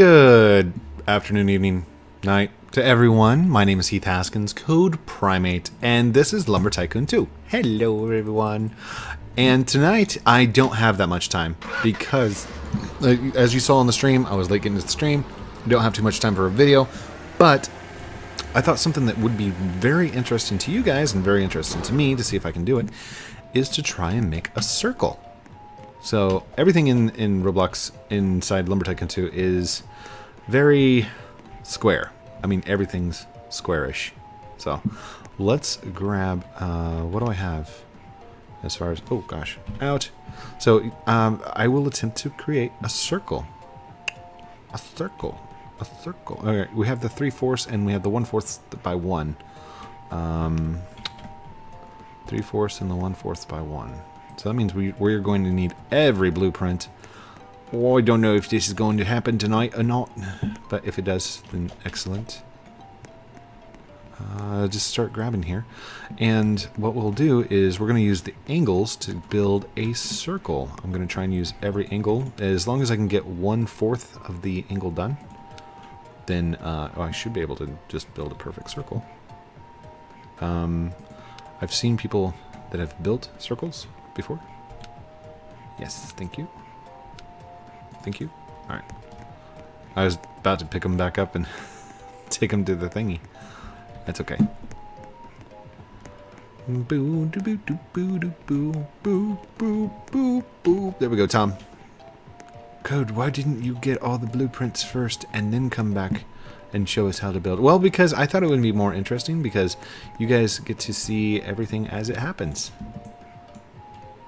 Good afternoon, evening, night to everyone. My name is Heath Haskins, CodePrime8, and this is Lumber Tycoon 2. Hello, everyone. And tonight, I don't have that much time because, as you saw on the stream, I was late getting to the stream. Don't have too much time for a video, but I thought something that would be very interesting to you guys and very interesting to me to see if I can do it is to try and make a circle. So everything in, in Roblox inside Lumber Tycoon 2 is very square. I mean, everything's squarish. So let's grab, uh, what do I have as far as, oh gosh, out. So um, I will attempt to create a circle. A circle. A circle. Okay, we have the 3 fourths and we have the 1 fourth by 1. Um, 3 fourths and the 1 fourth by 1. So that means we, we're going to need every blueprint. Oh, I don't know if this is going to happen tonight or not. But if it does, then excellent. Uh, just start grabbing here. And what we'll do is we're going to use the angles to build a circle. I'm going to try and use every angle. As long as I can get one-fourth of the angle done, then uh, oh, I should be able to just build a perfect circle. Um, I've seen people that have built circles before? Yes, thank you. Thank you. Alright. I was about to pick them back up and take them to the thingy. That's okay. Boo, doo, boo, doo, boo, doo, boo, boo, boo, boo, boo. There we go, Tom. Code, why didn't you get all the blueprints first and then come back and show us how to build? Well, because I thought it would be more interesting because you guys get to see everything as it happens.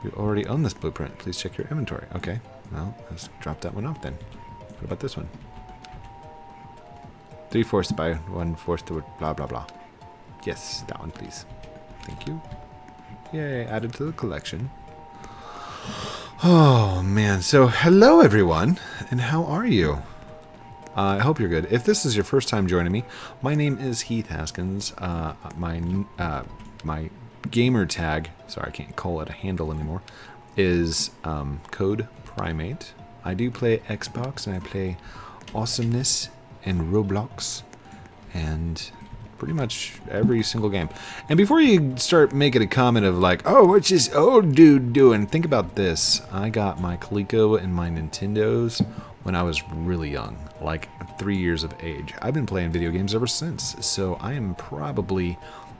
You already own this blueprint. Please check your inventory. Okay, well, let's drop that one off then. What about this one? Three fourths by one fourth to blah blah blah. Yes, that one please. Thank you. Yay, added to the collection. Oh man, so hello everyone, and how are you? Uh, I hope you're good. If this is your first time joining me, my name is Heath Haskins. Uh, my uh, my gamer tag, sorry, I can't call it a handle anymore, is um, Code Primate. I do play Xbox and I play Awesomeness and Roblox and pretty much every single game. And before you start making a comment of like, oh, what's this old dude doing? Think about this. I got my Coleco and my Nintendos when I was really young, like three years of age. I've been playing video games ever since, so I am probably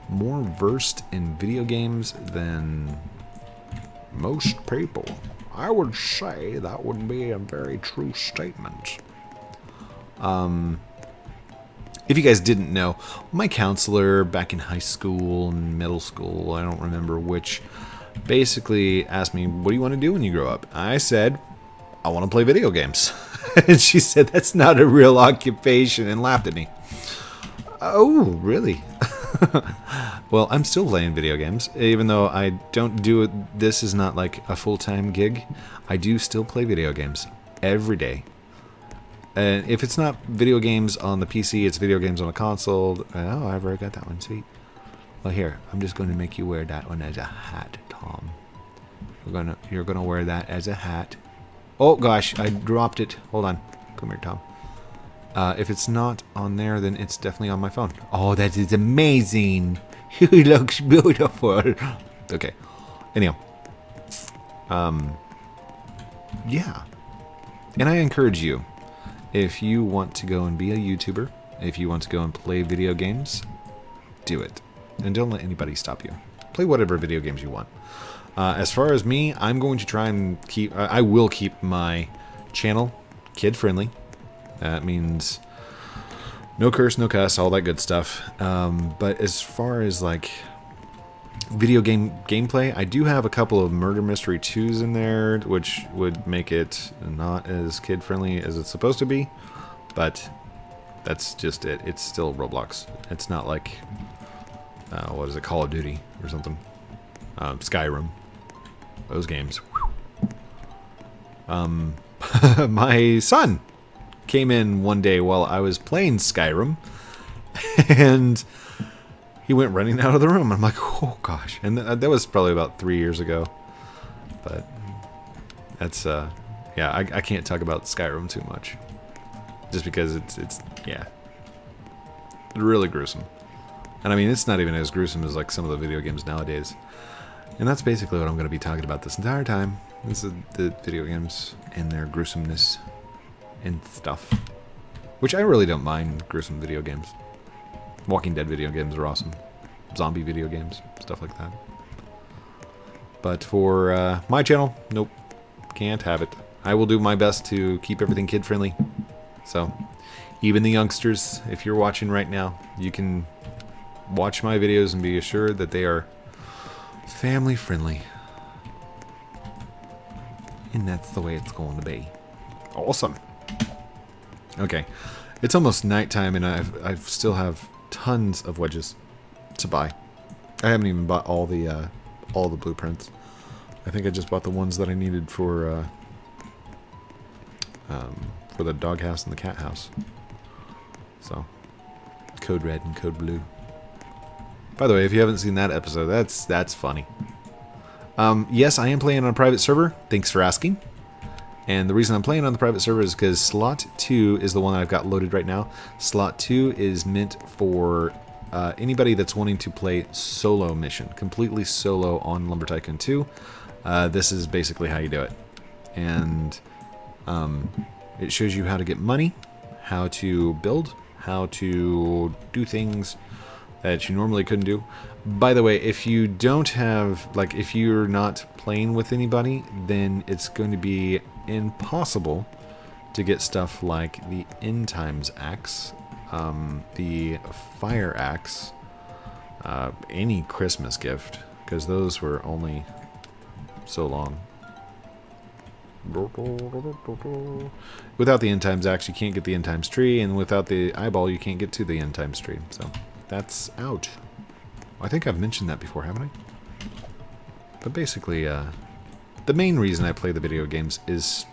more versed in video games than most people. I would say that would be a very true statement. Um, if you guys didn't know, my counselor back in high school and middle school, I don't remember which, basically asked me, what do you want to do when you grow up? I said, I want to play video games. and she said, that's not a real occupation, and laughed at me. Oh, really? well, I'm still playing video games, even though I don't do it. This is not like a full time gig. I do still play video games every day. And if it's not video games on the PC, it's video games on a console. Oh, I've already got that one. Sweet. Well, here, I'm just going to make you wear that one as a hat, Tom. You're gonna, you're gonna wear that as a hat. Oh gosh, I dropped it. Hold on. Come here, Tom. Uh, if it's not on there, then it's definitely on my phone. Oh, that is amazing. He looks beautiful. Okay. Anyhow. Um, yeah. And I encourage you, if you want to go and be a YouTuber, if you want to go and play video games, do it. And don't let anybody stop you. Play whatever video games you want. Uh, as far as me, I'm going to try and keep, I will keep my channel kid-friendly. That means no curse, no cuss, all that good stuff. Um, but as far as like video game gameplay, I do have a couple of Murder Mystery 2s in there, which would make it not as kid-friendly as it's supposed to be. But that's just it. It's still Roblox. It's not like, uh, what is it, Call of Duty or something. Um, Skyrim. Those games. Um, my son came in one day while I was playing Skyrim, and he went running out of the room. I'm like, oh gosh, and th that was probably about three years ago. But that's uh, yeah, I, I can't talk about Skyrim too much. just because it's it's yeah, really gruesome. And I mean, it's not even as gruesome as like some of the video games nowadays. And that's basically what I'm going to be talking about this entire time. This is the video games and their gruesomeness and stuff. Which I really don't mind gruesome video games. Walking Dead video games are awesome. Zombie video games, stuff like that. But for uh, my channel, nope. Can't have it. I will do my best to keep everything kid friendly. So, even the youngsters, if you're watching right now, you can watch my videos and be assured that they are family friendly. And that's the way it's going to be. Awesome. Okay. It's almost nighttime and I've, I still have tons of wedges to buy. I haven't even bought all the uh, all the blueprints. I think I just bought the ones that I needed for uh, um, for the doghouse and the cat house. So, code red and code blue. By the way, if you haven't seen that episode, that's that's funny. Um, yes, I am playing on a private server. Thanks for asking. And the reason I'm playing on the private server is because slot 2 is the one I've got loaded right now. Slot 2 is meant for uh, anybody that's wanting to play solo mission, completely solo on Lumber Tycoon 2. Uh, this is basically how you do it. And um, it shows you how to get money, how to build, how to do things that you normally couldn't do. By the way, if you don't have, like, if you're not playing with anybody, then it's going to be impossible to get stuff like the End Times Axe, um, the Fire Axe, uh, any Christmas gift, because those were only so long. Without the End Times Axe, you can't get the End Times Tree, and without the Eyeball, you can't get to the End Times Tree. So, that's out. I think I've mentioned that before, haven't I? But basically, uh, the main reason I play the video games is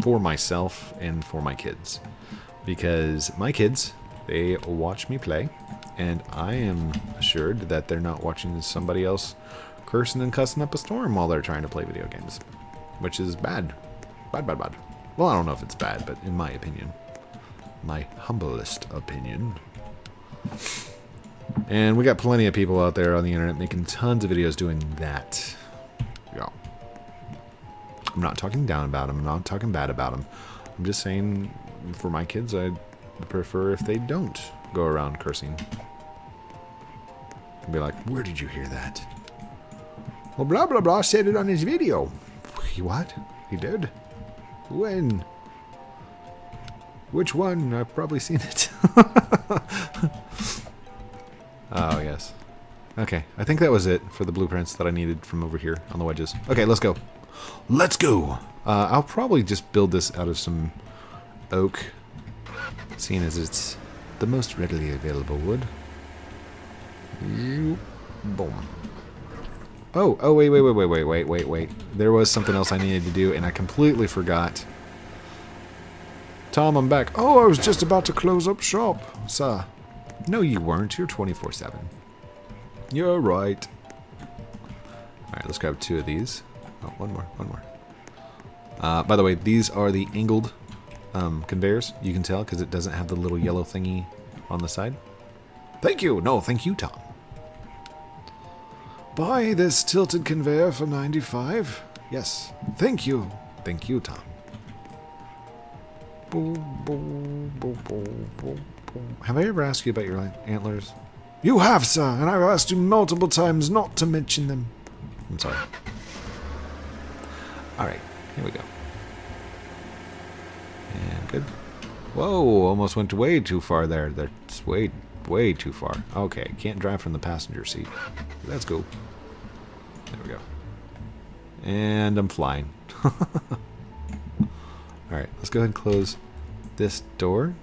for myself and for my kids. Because my kids, they watch me play, and I am assured that they're not watching somebody else cursing and cussing up a storm while they're trying to play video games. Which is bad. Bad, bad, bad. Well, I don't know if it's bad, but in my opinion. My humblest opinion. And we got plenty of people out there on the internet making tons of videos doing that. I'm not talking down about them. I'm not talking bad about them. I'm just saying, for my kids, I prefer if they don't go around cursing. And be like, where did you hear that? Well, blah, blah, blah said it on his video. He what? He did? When? Which one? I've probably seen it. oh, yes. Okay, I think that was it for the blueprints that I needed from over here on the wedges. Okay, let's go. Let's go! Uh, I'll probably just build this out of some oak, seeing as it's the most readily available wood. Boom. Oh, oh, wait, wait, wait, wait, wait, wait, wait, wait. There was something else I needed to do, and I completely forgot. Tom, I'm back. Oh, I was just about to close up shop, sir. No, you weren't. You're 24-7. You're right. Alright, let's grab two of these. Oh, one more, one more. Uh, by the way, these are the angled um, conveyors. You can tell because it doesn't have the little yellow thingy on the side. Thank you. No, thank you, Tom. Buy this tilted conveyor for 95? Yes. Thank you. Thank you, Tom. Have I ever asked you about your antlers? You have, sir, and I've asked you multiple times not to mention them. I'm sorry. Alright, here we go. And good. Whoa, almost went way too far there. That's way, way too far. Okay, can't drive from the passenger seat. Let's go. There we go. And I'm flying. Alright, let's go ahead and close this door.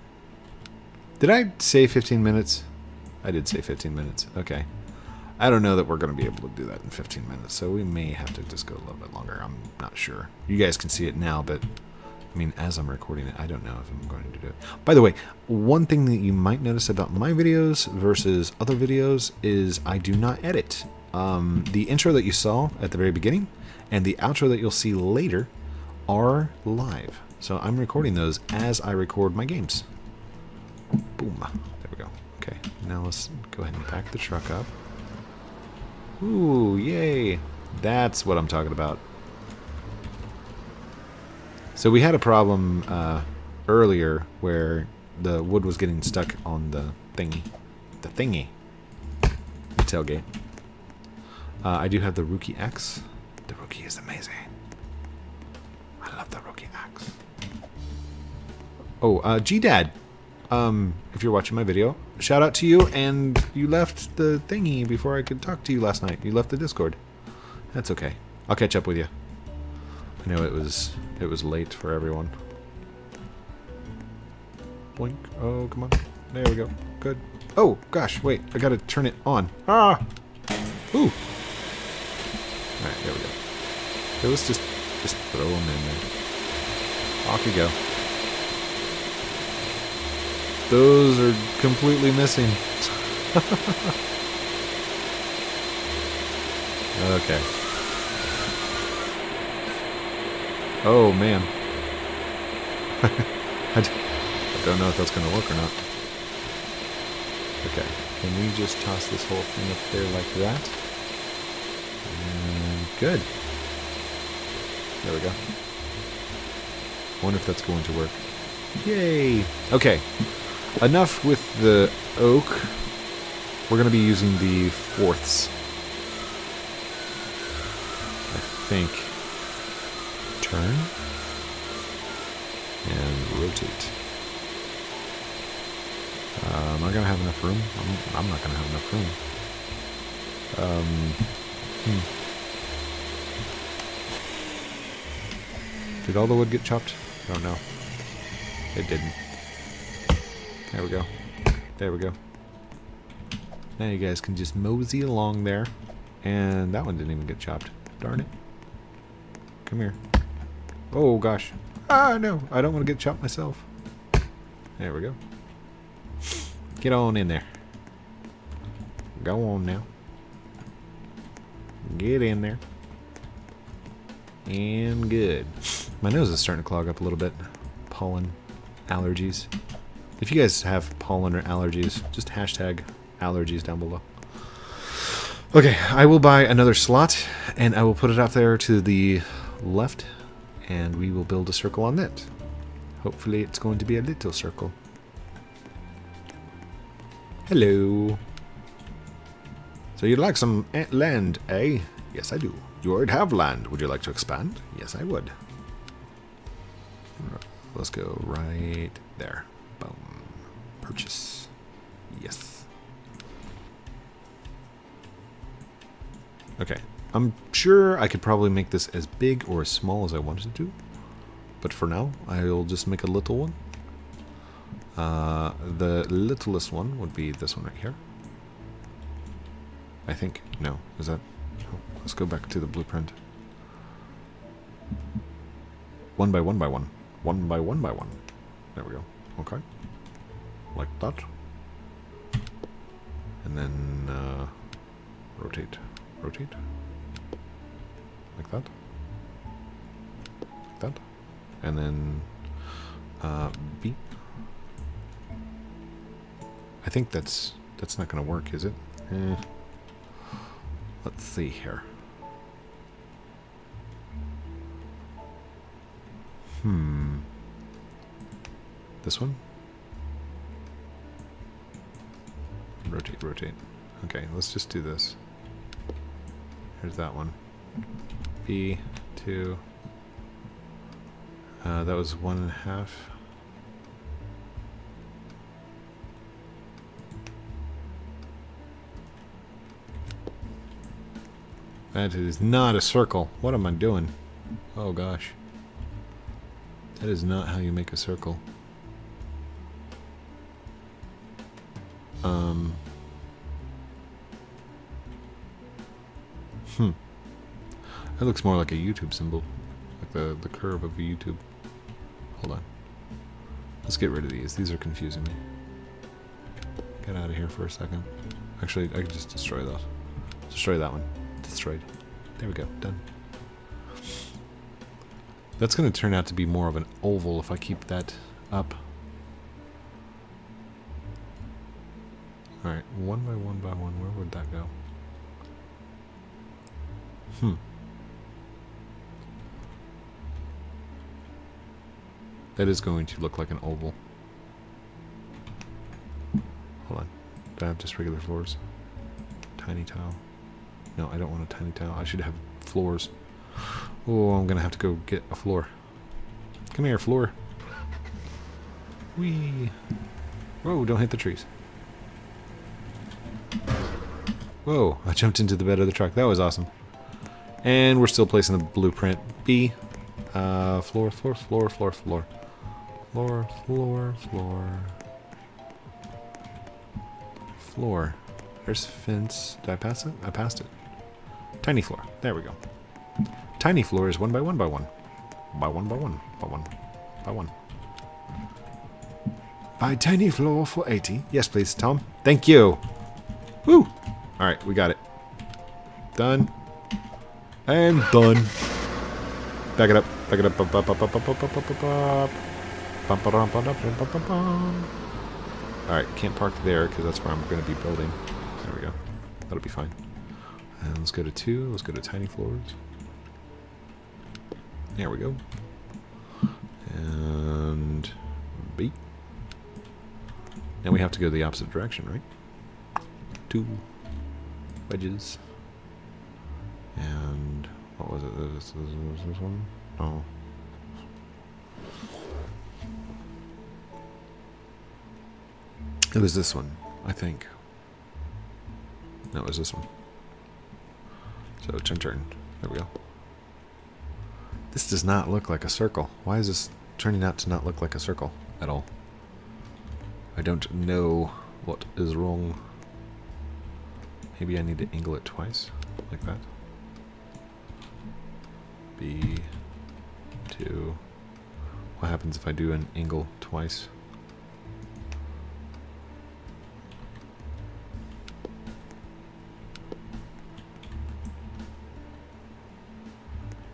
Did I say 15 minutes? I did say 15 minutes. Okay. I don't know that we're going to be able to do that in 15 minutes, so we may have to just go a little bit longer. I'm not sure. You guys can see it now, but I mean, as I'm recording it, I don't know if I'm going to do it. By the way, one thing that you might notice about my videos versus other videos is I do not edit. Um, the intro that you saw at the very beginning and the outro that you'll see later are live. So I'm recording those as I record my games. Boom. There we go. Okay, now let's go ahead and pack the truck up. Ooh, yay. That's what I'm talking about. So we had a problem uh, earlier where the wood was getting stuck on the thingy. The thingy. The tailgate. Uh, I do have the Rukiryaxe. The Rukiry is amazing. I love the Rookie X. Oh, uh, G-Dad. Um, if you're watching my video, shout out to you, and you left the thingy before I could talk to you last night. You left the Discord. That's okay. I'll catch up with you. I know it was it was late for everyone. Blink. Oh, come on. There we go. Good. Oh, gosh, wait. I gotta turn it on. Ah! Ooh! Alright, there we go. Okay, let's just, just throw them in there. Off you go. Those are completely missing. okay. Oh, man. I don't know if that's going to work or not. Okay, can we just toss this whole thing up there like that? And good. There we go. wonder if that's going to work. Yay! Okay, enough with the oak. We're going to be using the fourths. I think. Turn. And rotate. Uh, am I going to have enough room? I'm, I'm not going to have enough room. Um, hmm. Did all the wood get chopped? Oh no. It didn't. There we go. There we go. Now you guys can just mosey along there. And that one didn't even get chopped. Darn it. Come here. Oh gosh. Ah, no. I don't want to get chopped myself. There we go. Get on in there. Go on now. Get in there. And good. My nose is starting to clog up a little bit. Pollen allergies. If you guys have pollen or allergies, just hashtag allergies down below. Okay, I will buy another slot, and I will put it up there to the left, and we will build a circle on that. Hopefully it's going to be a little circle. Hello. So you'd like some land, eh? Yes, I do. You already have land. Would you like to expand? Yes, I would. Let's go right there. Purchase. Yes. Okay. I'm sure I could probably make this as big or as small as I wanted to. But for now, I'll just make a little one. Uh, the littlest one would be this one right here. I think. No. Is that... No. Let's go back to the blueprint. One by one by one. One by one by one. There we go. Okay. Like that. And then uh, rotate. Rotate. Like that. Like that. And then uh, B. I think that's that's not going to work, is it? Eh. Let's see here. Hmm. This one? Rotate, rotate. Okay, let's just do this. Here's that one. B, two. Uh, that was one and a half. That is not a circle. What am I doing? Oh gosh. That is not how you make a circle. Um. That looks more like a YouTube symbol. Like the, the curve of a YouTube. Hold on. Let's get rid of these. These are confusing me. Get out of here for a second. Actually, I can just destroy those. Destroy that one destroyed. There we go, done. That's going to turn out to be more of an oval if I keep that up. Alright, one by one by one, where would that go? Hmm. That is going to look like an oval. Hold on. Do I have just regular floors? Tiny tile. No, I don't want a tiny tile. I should have floors. Oh, I'm gonna have to go get a floor. Come here, floor. Whee! Whoa, don't hit the trees. Whoa, I jumped into the bed of the truck. That was awesome. And we're still placing the blueprint. B. Uh, floor, floor, floor, floor, floor. Floor, floor, floor. Floor. There's fence. Did I pass it? I passed it. Tiny floor. There we go. Tiny floor is one by one by one. By one by one. By one. By one. Buy tiny floor for 80. Yes, please, Tom. Thank you. Woo! Alright, we got it. Done. And done. Back it up. Back it up. Up, up, up, up, up, up, up, up, up, Alright, can't park there because that's where I'm going to be building. There we go. That'll be fine. And let's go to two. Let's go to tiny floors. There we go. And B. Now we have to go the opposite direction, right? Two wedges. And what was it? This, this, this, one? Oh. It was this one, I think. No, it was this one. So turn turn. There we go. This does not look like a circle. Why is this turning out to not look like a circle at all? I don't know what is wrong. Maybe I need to angle it twice, like that. B, two. What happens if I do an angle twice?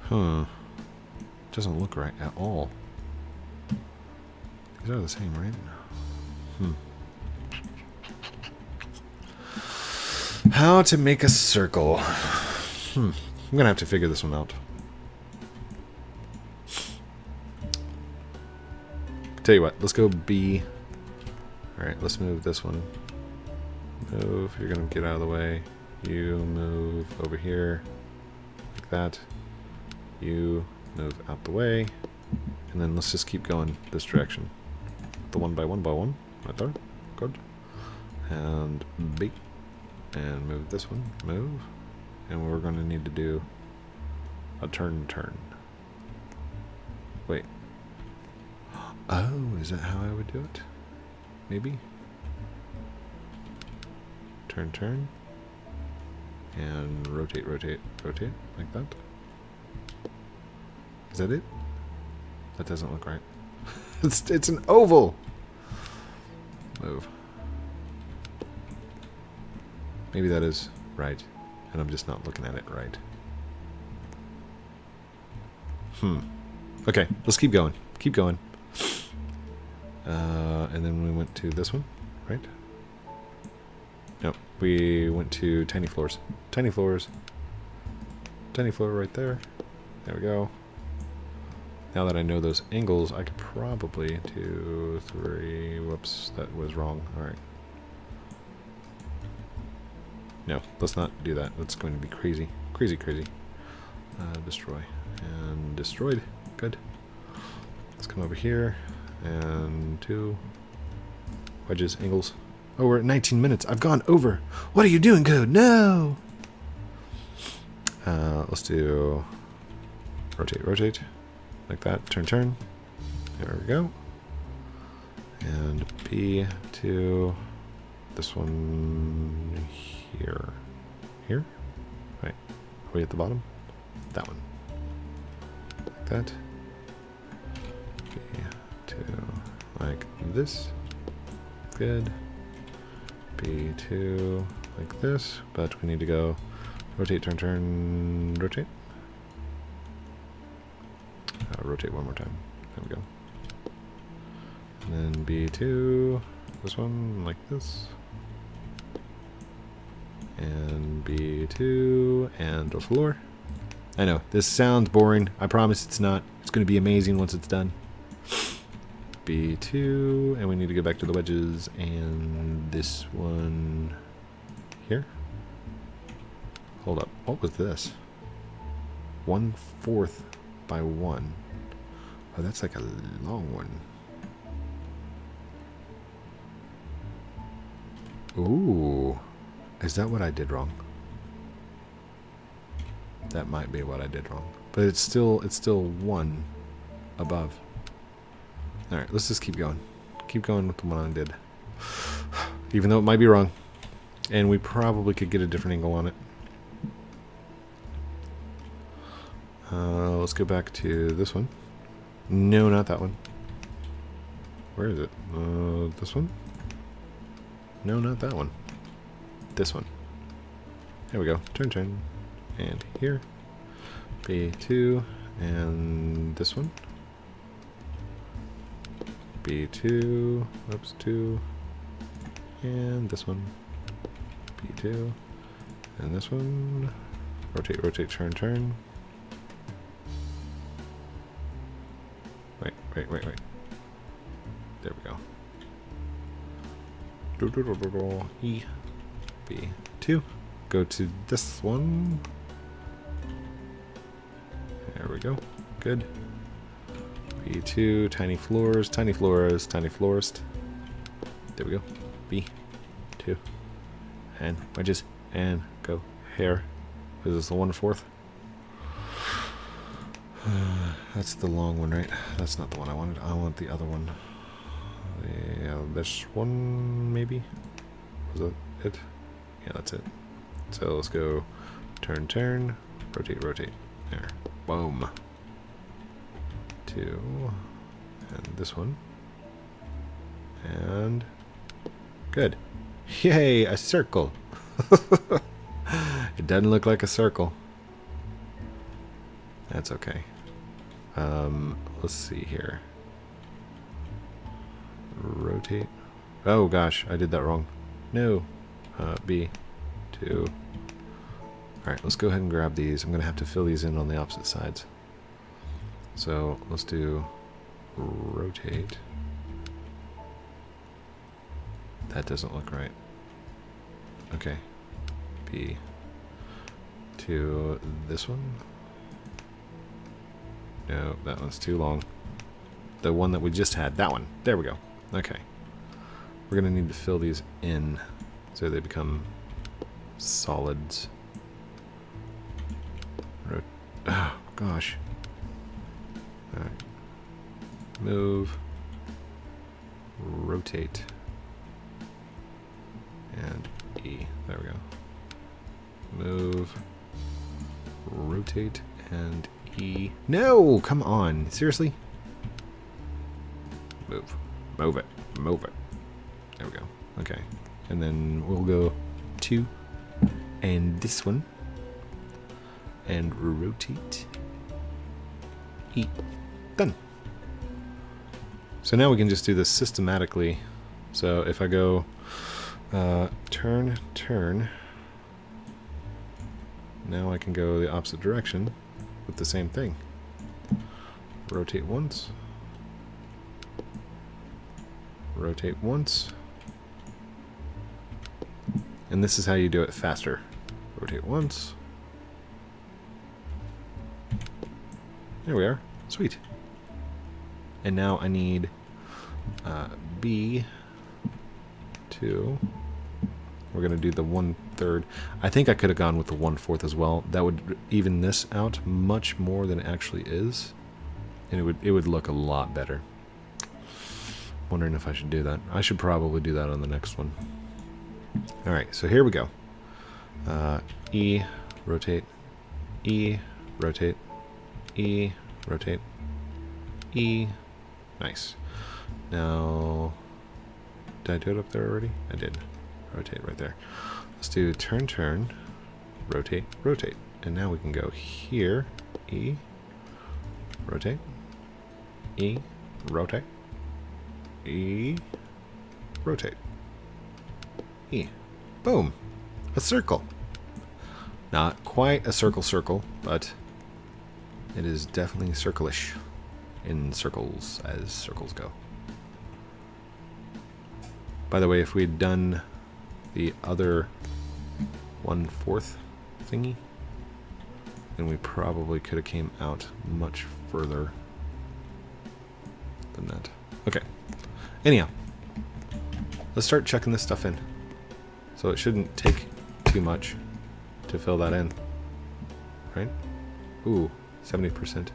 Huh. Doesn't look right at all. These are the same, right? Hmm. How to make a circle. Hmm. I'm gonna have to figure this one out. Tell you what, let's go B. Alright, let's move this one. Move, you're gonna get out of the way. You move over here. Like that. You move out the way. And then let's just keep going this direction. The one by one by one. Right there. Good. And B. And move this one. Move. And we're going to need to do a turn turn. Wait. Oh, is that how I would do it? Maybe? Turn, turn. And rotate, rotate, rotate. Like that. Is that it? That doesn't look right. it's, it's an oval! Move. Maybe that is right. And I'm just not looking at it right. Hmm. Okay, let's keep going. Keep going. Uh, and then we went to this one, right? No, we went to tiny floors. Tiny floors. Tiny floor right there. There we go. Now that I know those angles, I could probably two, three, whoops, that was wrong. Alright. No, let's not do that. That's going to be crazy. Crazy, crazy. Uh, destroy. And destroyed. Good. Let's come over here. And two wedges, angles. Oh, we're at 19 minutes. I've gone over. What are you doing, code? No! Uh, let's do rotate, rotate. Like that. Turn, turn. There we go. And B to this one here. Here? Right. Way at the bottom? That one. Like that. B to like this. Good. B2 like this, but we need to go rotate, turn, turn, rotate. Rotate one more time. There we go. And then B2, this one like this. and B2 and the floor. I know, this sounds boring. I promise it's not. It's going to be amazing once it's done. B2, and we need to go back to the wedges, and this one here. Hold up, what was this? One fourth by one. Oh, that's like a long one. Ooh. Is that what I did wrong? That might be what I did wrong. But it's still it's still one above. Alright, let's just keep going. Keep going with the one I did. Even though it might be wrong. And we probably could get a different angle on it. Uh, let's go back to this one. No, not that one. Where is it? Uh, this one? No, not that one. This one. There we go. Turn, turn. And here. B2. And this one. B2. Oops, 2. And this one. B2. And this one. Rotate, rotate, turn, turn. Wait, wait, wait. There we go. Do, do, do. E. B. 2. Go to this one. There we go. Good. B2, tiny floors, tiny floors, tiny florist. There we go. B2. And wedges. And go hair. Is this the one fourth? That's the long one, right? That's not the one I wanted. I want the other one. Yeah, this one, maybe? Was that it? Yeah, that's it. So let's go turn, turn, rotate, rotate. There. Boom. Two. And this one. And... Good. Yay, a circle. it doesn't look like a circle. That's okay. Um, let's see here. Rotate. Oh gosh, I did that wrong. No. Uh, B. Two. Alright, let's go ahead and grab these. I'm going to have to fill these in on the opposite sides. So, let's do rotate. That doesn't look right. Okay. B. To this one. No, that one's too long. The one that we just had. That one. There we go. Okay. We're going to need to fill these in so they become solids. Oh, gosh. Alright. Move. Rotate. And E. There we go. Move. Rotate and No! Come on. Seriously? Move. Move it. Move it. There we go. Okay. And then we'll go two and this one and rotate E. Done. So now we can just do this systematically. So if I go uh, turn, turn, now I can go the opposite direction with the same thing. Rotate once. Rotate once. And this is how you do it faster. Rotate once. There we are. Sweet. And now I need uh, B two. We're going to do the one third. I think I could have gone with the one fourth as well. That would even this out much more than it actually is. And it would it would look a lot better. Wondering if I should do that. I should probably do that on the next one. Alright, so here we go. Uh, e, rotate, E, rotate, E, rotate, E. Nice. Now, did I do it up there already? I did. Rotate right there. Let's do turn, turn, rotate, rotate. And now we can go here, E, rotate, E, rotate, E, rotate. E. Boom. a circle. Not quite a circle circle, but it is definitely circle-ish in circles as circles go. By the way, if we had done the other one-fourth thingy, then we probably could have came out much further than that. Okay. Anyhow, let's start checking this stuff in. So it shouldn't take too much to fill that in. Right? Ooh, 70%.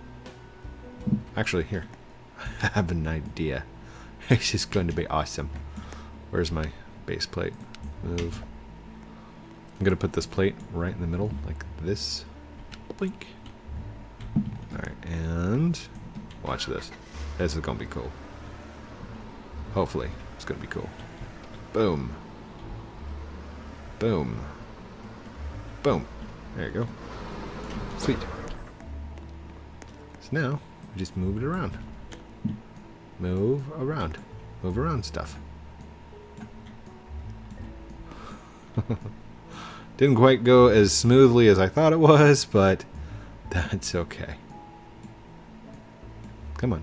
Actually, here. I have an idea. This is going to be awesome. Where's my base plate? Move. I'm to put this plate right in the middle, like this. Blink. Alright, and watch this. This is to be cool. Hopefully, it's to be cool. Boom. Boom. Boom. There you go. Sweet. So now, we just move it around. Move around. Move around stuff. Didn't quite go as smoothly as I thought it was, but that's okay. Come on.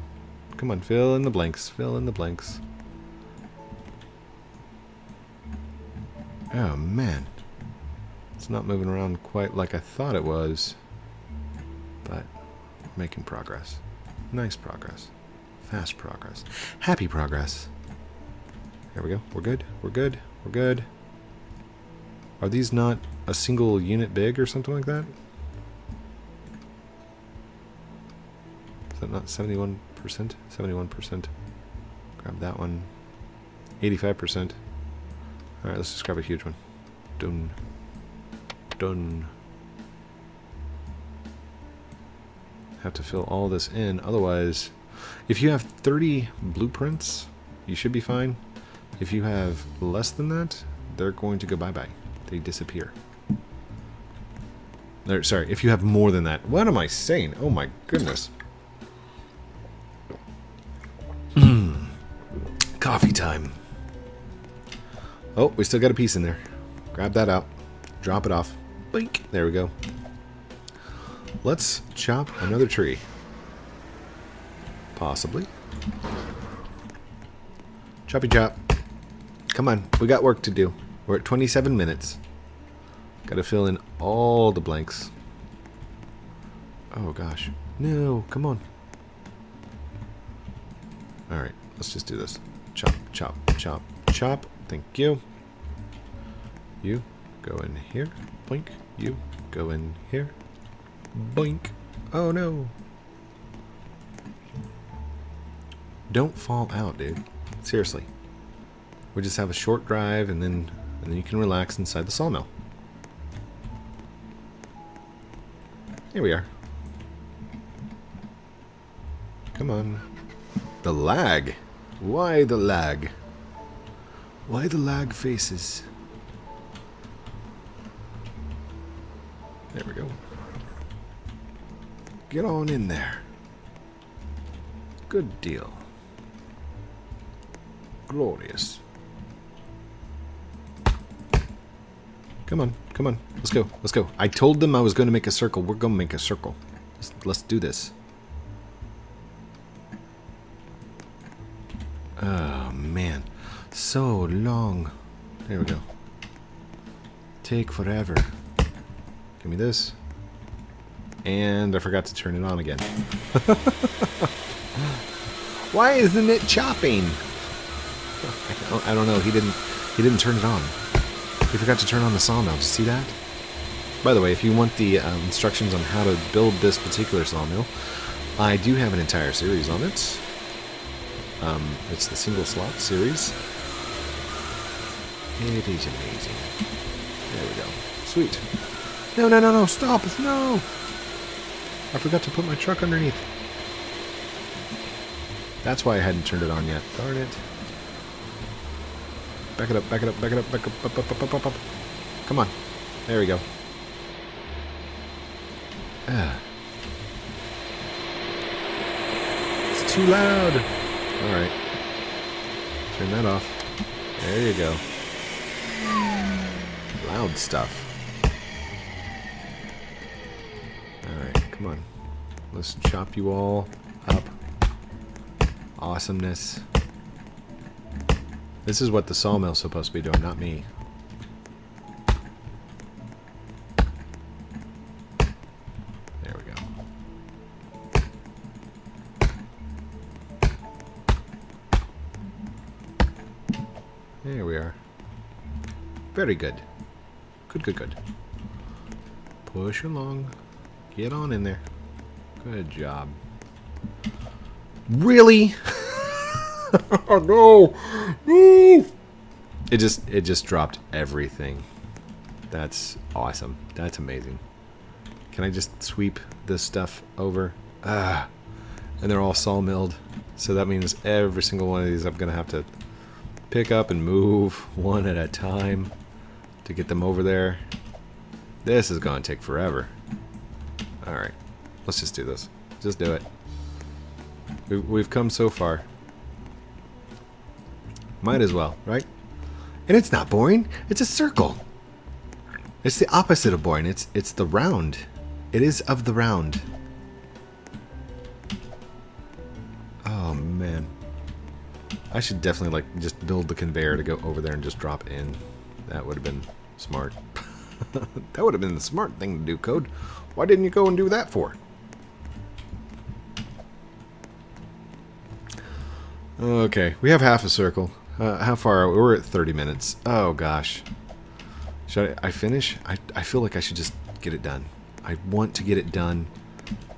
Come on, fill in the blanks. Fill in the blanks. Oh, man. It's not moving around quite like I thought it was. But making progress. Nice progress. Fast progress. Happy progress. There we go. We're good. We're good. We're good. Are these not a single unit big or something like that? Is that not 71%? 71%. Grab that one. 85%. Alright, let's just grab a huge one. Done. Done. Have to fill all this in, otherwise... If you have 30 blueprints, you should be fine. If you have less than that, they're going to go bye-bye. They disappear. Or, sorry, if you have more than that. What am I saying? Oh my goodness. Coffee time. Oh, we still got a piece in there. Grab that out. Drop it off. Blink. There we go. Let's chop another tree. Possibly. Choppy chop. Come on, we got work to do. We're at 27 minutes. Gotta fill in all the blanks. Oh gosh. No, come on. Alright, let's just do this. Chop, chop, chop, chop. Thank you. You go in here. Blink. You go in here. Boink. Oh no. Don't fall out, dude. Seriously. We just have a short drive and then and then you can relax inside the sawmill. Here we are. Come on. The lag. Why the lag? Why the lag faces? There we go. Get on in there. Good deal. Glorious. Come on, come on. Let's go, let's go. I told them I was going to make a circle. We're going to make a circle. Let's, let's do this. Oh, man. So long. There we go. Take forever. Give me this. And I forgot to turn it on again. Why isn't it chopping? I don't, I don't know. He didn't. He didn't turn it on. Forgot to turn on the sawmill. You see that? By the way, if you want the um, instructions on how to build this particular sawmill, I do have an entire series on it. Um, it's the single slot series. It is amazing. There we go. Sweet. No, no, no, no, stop! No! I forgot to put my truck underneath. That's why I hadn't turned it on yet. Darn it. Back it up, back it up, back it up, back up, up, up, up, up, up, up. Come on. There we go. Ah. It's too loud. Alright. Turn that off. There you go. Loud stuff. Alright, come on. Let's chop you all up. Awesomeness. This is what the sawmill's supposed to be doing, not me. There we go. There we are. Very good. Good, good, good. Push along. Get on in there. Good job. Really? oh no! No! It just it just dropped everything. That's awesome. That's amazing. Can I just sweep this stuff over? Ah. And they're all sawmilled. So that means every single one of these I'm gonna have to pick up and move one at a time to get them over there. This is gonna take forever. Alright. Let's just do this. Just do it. We've come so far. Might as well, right? And it's not boring. It's a circle. It's the opposite of boring. It's it's the round. It is of the round. Oh man. I should definitely like just build the conveyor to go over there and just drop in. That would have been smart. that would have been the smart thing to do, Code. Why didn't you go and do that for? Okay, we have half a circle. Uh, how far are we? We're at 30 minutes. Oh, gosh. Should I, I finish? I, I feel like I should just get it done. I want to get it done.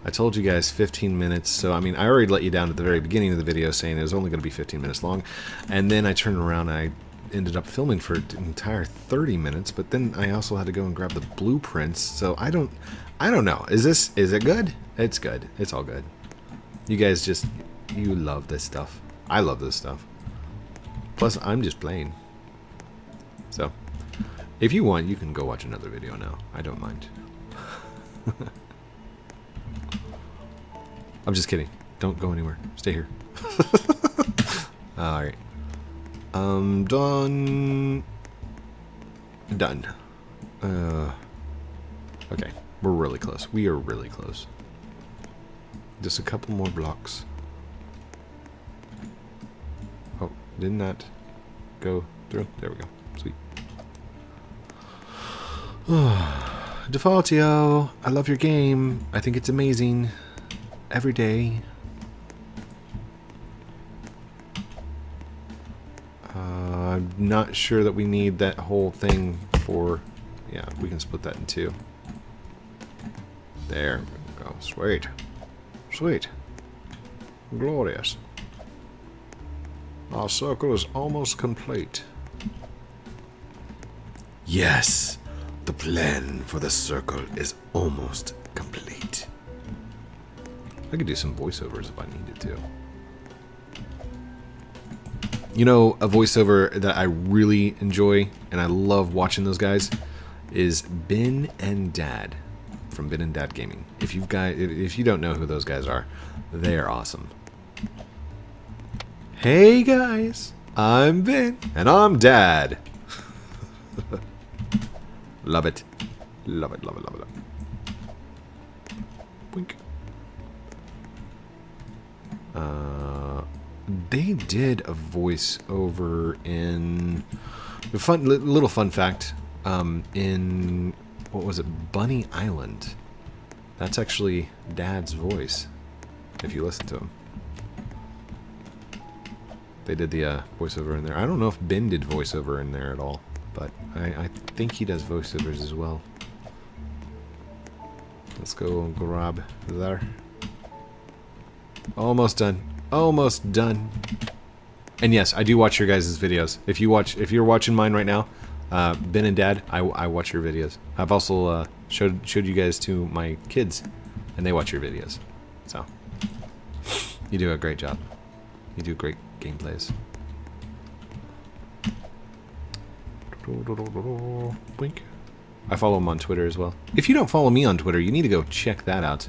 I told you guys 15 minutes, so I mean, I already let you down at the very beginning of the video saying it was only going to be 15 minutes long, and then I turned around and I ended up filming for an entire 30 minutes, but then I also had to go and grab the blueprints, so I don't, I don't know. Is this, is it good? It's good. It's all good. You guys just, you love this stuff. I love this stuff. Plus, I'm just playing. So, if you want, you can go watch another video now. I don't mind. I'm just kidding. Don't go anywhere. Stay here. Alright. Um, done. Done. Uh, okay. We're really close. We are really close. Just a couple more blocks. Didn't that go through? There we go. Sweet. Defaultio, I love your game. I think it's amazing. Every day. Uh, I'm not sure that we need that whole thing for... Yeah, we can split that in two. There we go. Sweet. Sweet. Glorious. Our circle is almost complete. Yes, the plan for the circle is almost complete. I could do some voiceovers if I needed to. You know, a voiceover that I really enjoy, and I love watching those guys, is Ben and Dad from Ben and Dad Gaming. If you guys, if you don't know who those guys are, they are awesome. Hey guys, I'm Ben, and I'm Dad. love it. Love it, love it, love it, love it. Wink. Uh, they did a voice over in... Fun, little fun fact, um, in, what was it, Bunny Island. That's actually Dad's voice, if you listen to him. They did the uh, voiceover in there. I don't know if Ben did voiceover in there at all, but I, I think he does voiceovers as well. Let's go grab there. Almost done. Almost done. And yes, I do watch your guys' videos. If you watch, if you're watching mine right now, uh, Ben and Dad, I, I watch your videos. I've also uh, showed showed you guys to my kids, and they watch your videos. So you do a great job. You do great gameplays. Blink. I follow him on Twitter as well. If you don't follow me on Twitter, you need to go check that out.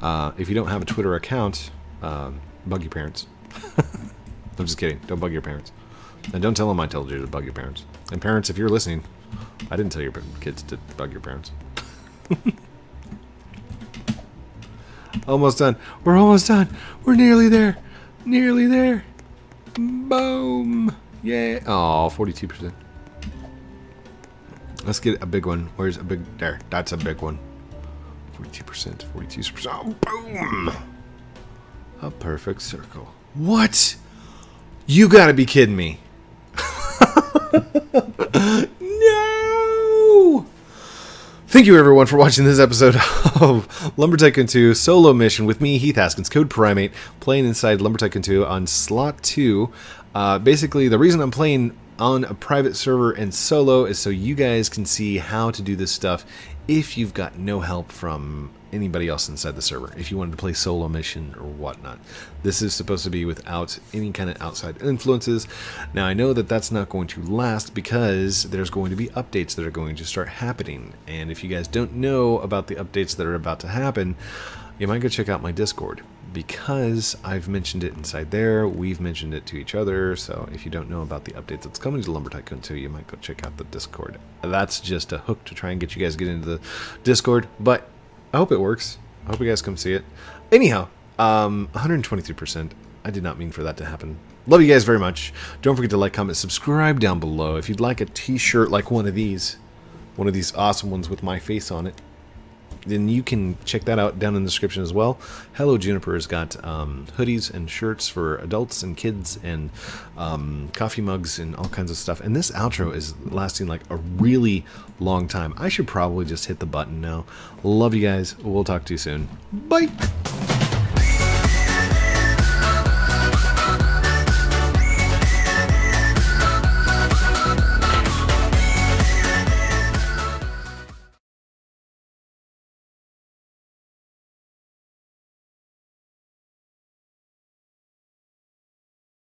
Uh, if you don't have a Twitter account, um, bug your parents. I'm just kidding. Don't bug your parents. And don't tell them I told you to bug your parents. And parents, if you're listening, I didn't tell your kids to bug your parents. almost done. We're almost done. We're nearly there. Nearly there. Boom. Yeah. Oh, 42%. Let's get a big one. Where's a big... There. That's a big one. 42%. 42%. Oh, boom. A perfect circle. What? You gotta be kidding me. Thank you everyone for watching this episode of Lumber Tycoon 2 solo mission with me, Heath Haskins, CodePrime8, playing inside Lumber Tycoon 2 on slot 2. Uh, basically, the reason I'm playing on a private server and solo is so you guys can see how to do this stuff if you've got no help from anybody else inside the server if you wanted to play solo mission or whatnot. This is supposed to be without any kind of outside influences. Now I know that that's not going to last because there's going to be updates that are going to start happening and if you guys don't know about the updates that are about to happen you might go check out my Discord because I've mentioned it inside there. We've mentioned it to each other. So if you don't know about the updates that's coming to Lumber Tycoon 2, you might go check out the Discord. That's just a hook to try and get you guys get into the Discord. But I hope it works. I hope you guys come see it. Anyhow, um, 123%. I did not mean for that to happen. Love you guys very much. Don't forget to like, comment, subscribe down below. If you'd like a t-shirt like one of these, one of these awesome ones with my face on it, then you can check that out down in the description as well. Hello Juniper has got um, hoodies and shirts for adults and kids and um, coffee mugs and all kinds of stuff. And this outro is lasting like a really long time. I should probably just hit the button now. Love you guys. We'll talk to you soon. Bye.